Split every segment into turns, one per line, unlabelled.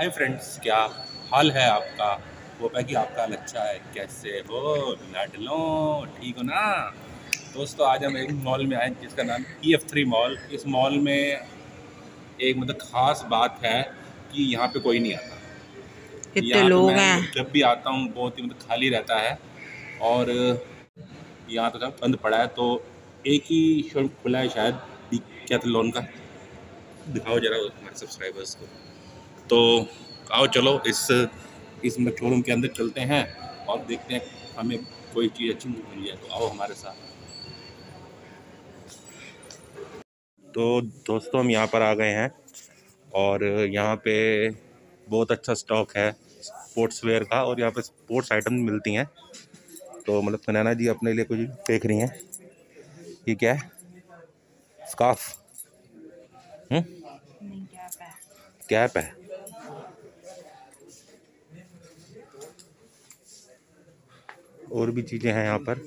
Hi friends क्या हाल है आपका? होप है कि आपका हाल अच्छा है। कैसे हो? लाडलो ठीक हो ना? दोस्तों आज हम एक मॉल में आए जिसका नाम ई एफ़ थ्री मॉल इस मॉल में एक मतलब ख़ास बात है कि यहाँ पे कोई नहीं आता।
कितने लोग हैं।
जब भी आता हूँ बहुत ही मतलब खाली रहता है। और यहाँ तो सब बंद पड़ा है तो एक ही शोरूम खुला है शायद क्या था लोन का। दिखाओ जरा हमारे सब्सक्राइबर्स को। तो आओ चलो इस इस शोरूम के अंदर चलते हैं और देखते हैं हमें कोई चीज़ अच्छी मिल जाए तो आओ हमारे साथ। तो दोस्तों हम यहाँ पर आ गए हैं और यहाँ पे बहुत अच्छा स्टॉक है स्पोर्ट्स वेयर का और यहाँ पे स्पोर्ट्स आइटम मिलती हैं। तो मतलब नैना जी अपने लिए कुछ देख रही हैं। ये क्या है? स्काफ हम्म? कैप है। और भी चीज़ें हैं यहाँ पर।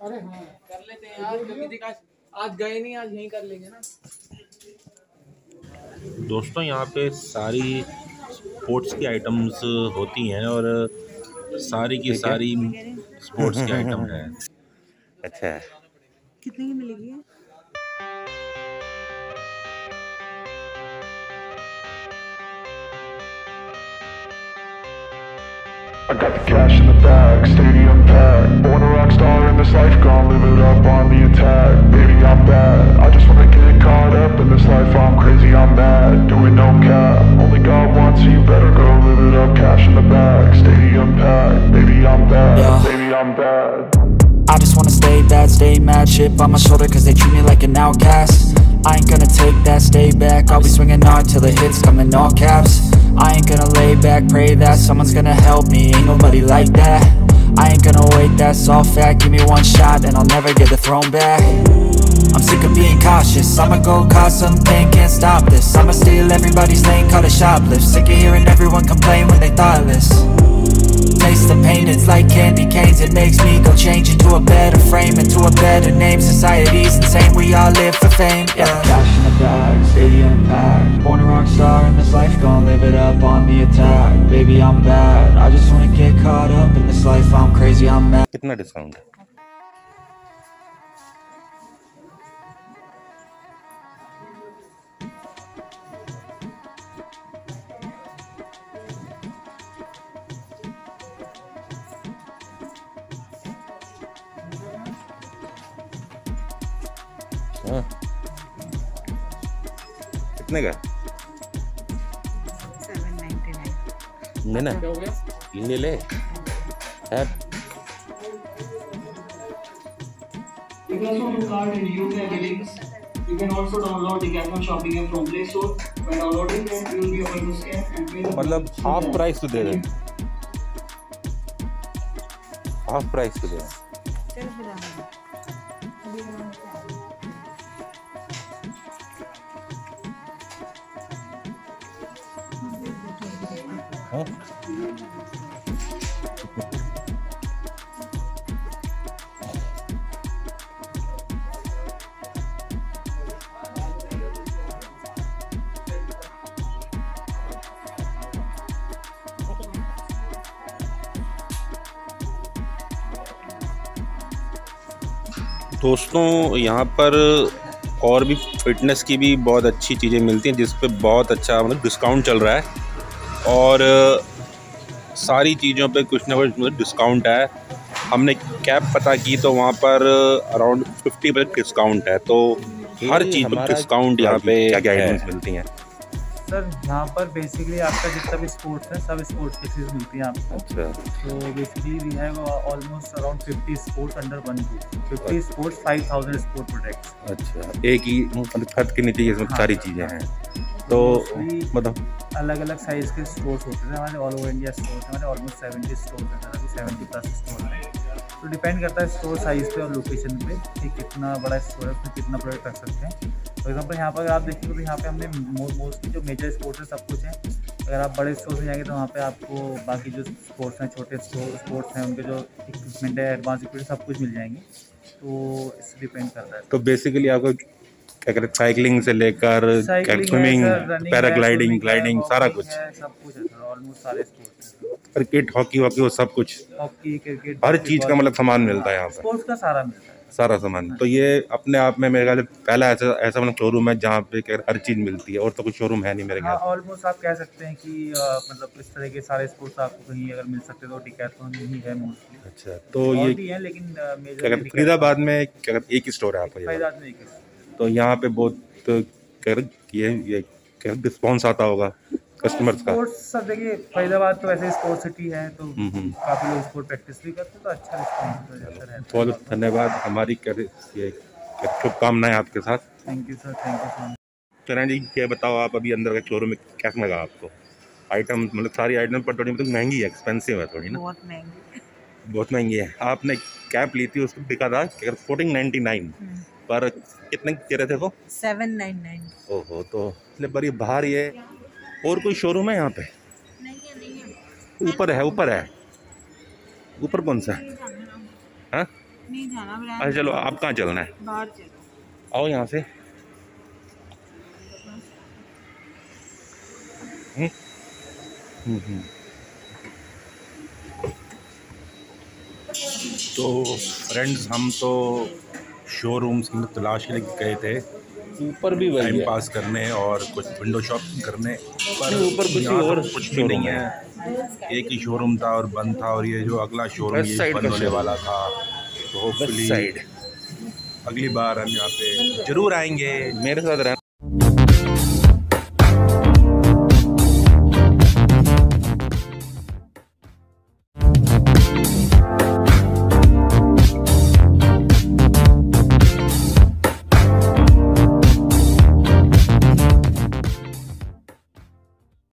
अरे हाँ। कर लेते हैं यार क्योंकि देख आज आज गए नहीं आज यहीं कर लेंगे ना।
दोस्तों यहाँ पे सारी स्पोर्ट्स की आइटम्स होती हैं और सारी की सारी स्पोर्ट्स की आइटम है। अच्छा।
कितने की मिलेगी?
I got the cash in the bag, stadium packed. Born a rock star in this life, gon' live it up on the attack. Baby, I'm bad. I just wanna get caught up in this life. I'm crazy, I'm mad. Doing no cap. Only God wants you, better go live it up. Cash in the bag, stadium packed. Baby, I'm bad.
Yeah.
Baby, I'm bad.
I just wanna stay bad, stay mad Shit on my shoulder cause they treat me like an outcast I ain't gonna stay back. I'll be swinging hard till the hits come in all caps. I ain't gonna lay back, pray that someone's gonna help me. Ain't nobody like that. I ain't gonna wait, that's all fact. Give me one shot and I'll never get the throne back. I'm sick of being cautious. I'ma go cause something, can't stop this. I'ma steal everybody's lane, call it shoplift. Sick of hearing everyone complain when they thoughtless. Taste the pain, it's like candy canes. It makes me go change into a better frame Into a better name Society's insane, we all live for fame, yeah. Cash in the bag, stadium packed Born a rock star in this life, gon' live it up on the attack. Baby, I'm bad, I just wanna get caught up in this life. I'm crazy, I'm mad.
Kitna discount? हाँ। कितने का? ले। मतलब half price तो दे रहे half price तो दे रहे दोस्तों, यहाँ पर और भी फिटनेस की भी बहुत अच्छी चीज़ें मिलती हैं, जिस पे बहुत अच्छा मतलब डिस्काउंट चल रहा है। और सारी चीज़ों पे कुछ ना कुछ मतलब डिस्काउंट है। हमने कैब पता की तो वहाँ पर अराउंड फिफ्टी परसेंट डिस्काउंट है तो हर चीज़ पर डिस्काउंट यहाँ पे क्या क्या आइटम्स मिलती हैं?
सर यहाँ पर बेसिकली आपका जितना भी स्पोर्ट्स है सब स्पोर्ट्स की चीज़ मिलती है आपको।
अच्छा।
तो basically we have almost around 50 sports under one roof 50 sports 5000 sport products
अच्छा एक ही मतलब छत के नीचे ये सब सारी चीज़ें हैं। तो मतलब
अलग अलग साइज़ के स्टोर्स होते हैं। हमारे ऑल ओवर इंडिया स्टोर्स हमारे ऑलमोस्ट सेवेंटी स्टोर्स हैं अभी सेवेंटी प्लस स्टोर हैं। तो डिपेंड करता है स्टोर साइज़ पे और लोकेशन पे कि कितना बड़ा स्टोर है, उसमें कितना प्रोडक्ट रख सकते हैं। फॉर एग्ज़ाम्पल यहाँ पर अगर आप देखेंगे तो यहाँ पे हमने मोस्टली जो मेजर स्पोर्ट्स हैं, सब कुछ हैं। अगर आप बड़े स्टोर में जाएँगे तो वहाँ पे आपको बाकी जो स्पोर्ट्स हैं, छोटे स्पोर्ट्स हैं, उनके जो इक्विपमेंट है एडवांस इक्विपमेंट सब कुछ मिल जाएँगे। तो इससे डिपेंड करता है।
तो बेसिकली आपको क्या कहते साइकिलिंग से लेकर स्विमिंग पैराग्लाइडिंग ग्लाइडिंग सारा कुछ।
सब कुछ है
क्रिकेट हॉकी वॉकी वो सब कुछ।
हॉकी क्रिकेट
हर चीज़ का मतलब सामान मिलता है यहाँ पर
स्पोर्ट्स का सारा मिलता है।
सारा सामान। तो ये अपने आप में मेरे ख्याल से पहला ऐसा ऐसा मतलब शोरूम है जहाँ पे हर चीज़ मिलती है और तो कुछ शोरूम है नहीं मेरे
हाँ
ख्याल।
ऑलमोस्ट आप कह सकते हैं कि अ, मतलब इस तरह के सारे स्पोर्ट्स आपको कहीं अगर मिल सकते तो डिकैथलॉन ही है मोस्टली
अच्छा तो ये
है लेकिन
फरीदाबाद में क्या एक ही स्टोर है आपका।
फरीदाबाद में एक है।
तो यहाँ पे बहुत क्या ये ये रिस्पॉन्स आता होगा कस्टमर्स का?
स्पोर्ट्स सब देखिए फरीदाबाद तो वैसे स्पोर्ट्स सिटी है तो
हम्म, हम्म।
काफ़ी लोग स्पोर्ट प्रैक्टिस भी करते हैं तो अच्छा रिस्पॉन्स रहता है।
बहुत बहुत धन्यवाद हमारी ये क्या शुभकामनाएँ आपके साथ।
Thank you sir thank you so much
Charan ji क्या बताओ आप अभी अंदर का शोरूम में कैसा लगा आपको? आइटम मतलब सारी आइटम पर थोड़ी मतलब महँगी है एक्सपेंसिव है थोड़ी ना?
बहुत महँगी।
बहुत महँगी है। आपने कैप ली थी उसको? दिखा था फोर्टीन नाइन्टी नाइन पर कितने कह रहे थे वो?
Seven nine nine.
ओहो तो इसलिए बड़ी बाहर ये और कोई शोरूम है यहाँ पे?
नहीं है नहीं है।
ऊपर है ऊपर है। ऊपर कौन सा? है। हाँ?
नहीं जाना ब्रांड
अच्छा चलो आप कहाँ चलना है?
बाहर चलो।
आओ यहाँ से। हम्म? हम्म, हम्म। तो फ्रेंड्स हम तो शोरूम्स की तलाश के लिए गए थे।
ऊपर भी
टाइम
वही
पास करने और कुछ विंडो शॉपिंग करने पर
ऊपर कुछ और
कुछ भी नहीं है। एक ही शोरूम था और बंद था और ये जो अगला शोरूम ये बंद होने वाला था। तो होपफुली अगली बार हम यहाँ पे ज़रूर आएँगे।
मेरे साथ रहना